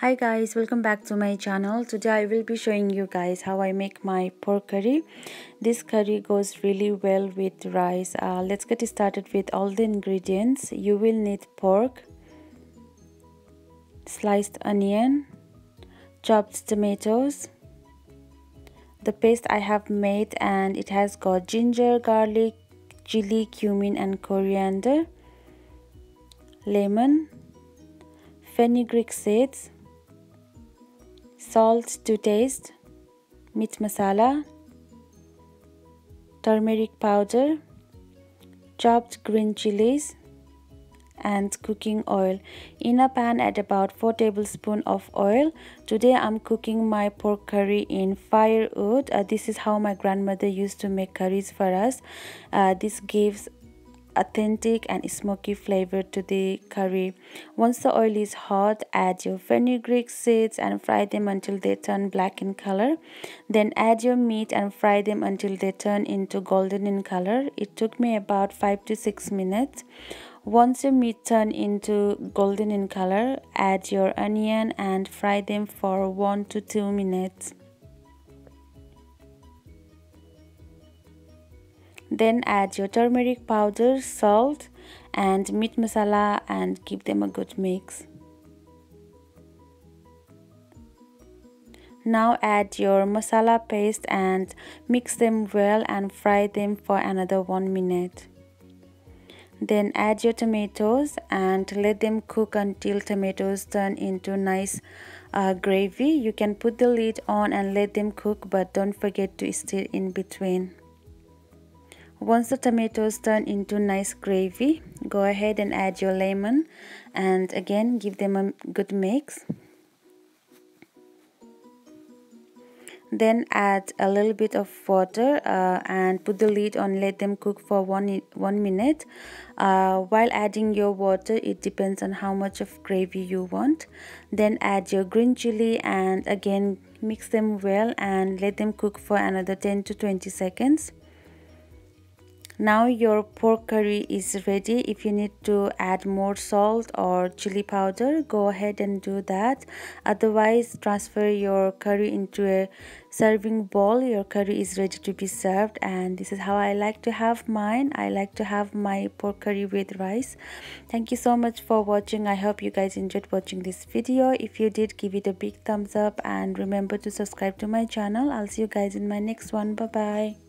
hi guys welcome back to my channel. Today i will be showing you guys how i make my pork curry. This curry goes really well with rice. Uh, let's get started with all the ingredients. You will need pork sliced onion chopped tomatoes the paste i have made and it has got ginger garlic chili cumin and coriander lemon fenugreek seeds salt to taste, meat masala, turmeric powder, chopped green chilies, and cooking oil. In a pan at about 4 tablespoons of oil. Today i'm cooking my pork curry in firewood. Uh, this is how my grandmother used to make curries for us. Uh, this gives authentic and smoky flavor to the curry. Once the oil is hot, add your fenugreek seeds and fry them until they turn black in color. Then add your meat and fry them until they turn into golden in color. It took me about 5 to 6 minutes. Once your meat turn into golden in color, add your onion and fry them for 1 to 2 minutes. Then add your turmeric powder salt and meat masala and give them a good mix. Now add your masala paste and mix them well and fry them for another one minute. Then add your tomatoes and let them cook until tomatoes turn into nice uh, gravy. You can put the lid on and let them cook but don't forget to stir in between once the tomatoes turn into nice gravy, go ahead and add your lemon and again give them a good mix. Then add a little bit of water uh, and put the lid on let them cook for one, one minute. Uh, while adding your water, it depends on how much of gravy you want. Then add your green chili and again mix them well and let them cook for another 10 to 20 seconds now your pork curry is ready. If you need to add more salt or chili powder go ahead and do that. Otherwise transfer your curry into a serving bowl. Your curry is ready to be served. And this is how i like to have mine. I like to have my pork curry with rice. Thank you so much for watching. I hope you guys enjoyed watching this video. If you did give it a big thumbs up. And remember to subscribe to my channel. I'll see you guys in my next one. Bye bye